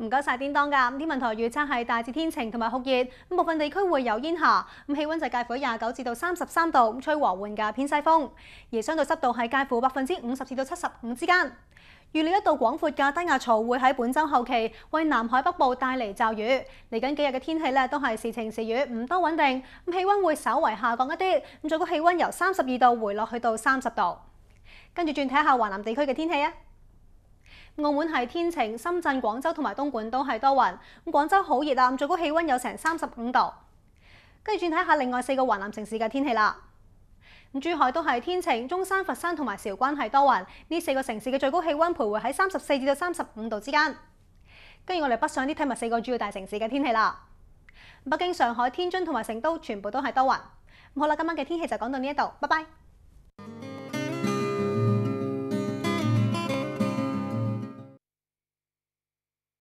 唔該晒，叮當㗎。天文台預測係大致天晴同埋酷熱，部分地區會有煙霞。咁氣温就介乎廿九至到三十三度，吹和緩嘅偏西風。而相對濕度係介乎百分之五十至到七十五之間。預料一道廣闊嘅低壓槽會喺本週後期為南海北部帶嚟驟雨。嚟緊幾日嘅天氣咧都係時晴時雨，唔多穩定。咁氣温會稍為下降一啲，咁最高氣温由三十二度回落去到三十度。跟住轉睇下華南地區嘅天氣啊！澳門係天晴，深圳、廣州同埋東莞都係多雲。咁廣州好熱啊，最高氣温有成三十五度。跟住轉睇下另外四個華南城市嘅天氣啦。咁珠海都係天晴，中山、佛山同埋韶關係多雲。呢四個城市嘅最高氣温徘徊喺三十四至到三十五度之間。跟住我哋北上啲睇埋四個主要大城市嘅天氣啦。北京、上海、天津同埋成都全部都係多雲。好啦，今晚嘅天氣就講到呢一度，拜拜。